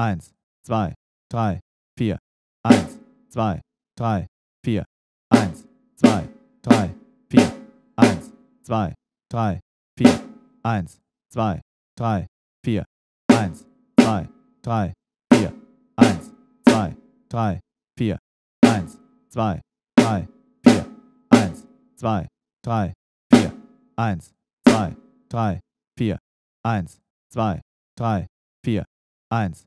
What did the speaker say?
eins, zwei, drei, vier, eins, zwei, drei, vier, eins, zwei, drei, vier, eins, zwei, drei, vier, eins, zwei, drei, vier, eins, zwei, drei, vier, eins, zwei, drei, vier, eins, zwei, drei, vier, eins, zwei, drei, vier, eins, zwei, drei, vier, eins, zwei, drei, vier, eins,